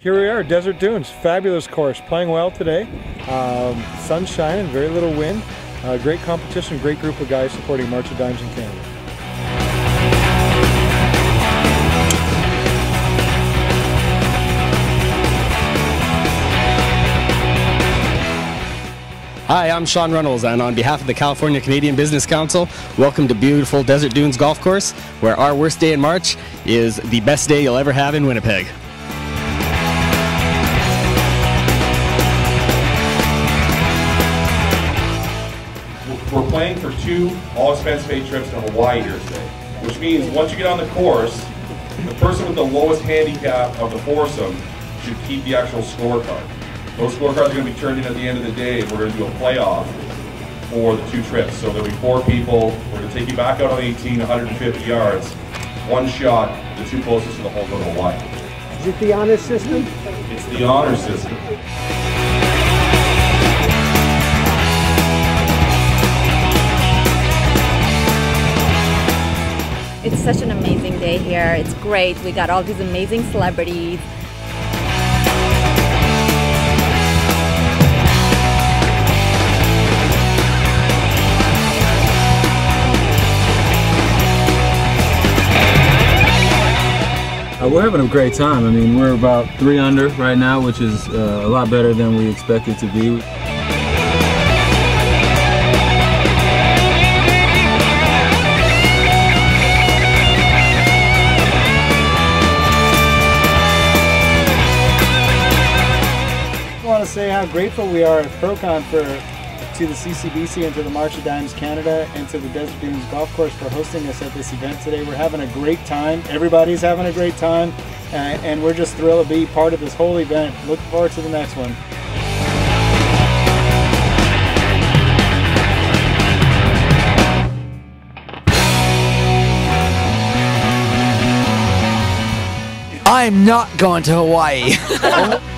Here we are, Desert Dunes, fabulous course, playing well today. Um, sun shining, very little wind. Uh, great competition, great group of guys supporting March of Dimes in Canada. Hi, I'm Sean Reynolds, and on behalf of the California Canadian Business Council, welcome to beautiful Desert Dunes Golf Course, where our worst day in March is the best day you'll ever have in Winnipeg. We're playing for two all expense paid trips to Hawaii here today, which means once you get on the course, the person with the lowest handicap of the foursome should keep the actual scorecard. Those scorecards are going to be turned in at the end of the day, and we're going to do a playoff for the two trips. So there'll be four people. We're going to take you back out on 18, 150 yards. One shot, the two closest to the hole go to Hawaii. Is it the honor system? It's the honor system. Such an amazing day here. It's great. We got all these amazing celebrities. Uh, we're having a great time. I mean, we're about three under right now, which is uh, a lot better than we expected to be. Want to say how grateful we are at ProCon for to the CCBC and to the March of Dimes Canada and to the Desert Dunes Golf Course for hosting us at this event today. We're having a great time. Everybody's having a great time, uh, and we're just thrilled to be part of this whole event. Looking forward to the next one. I'm not going to Hawaii.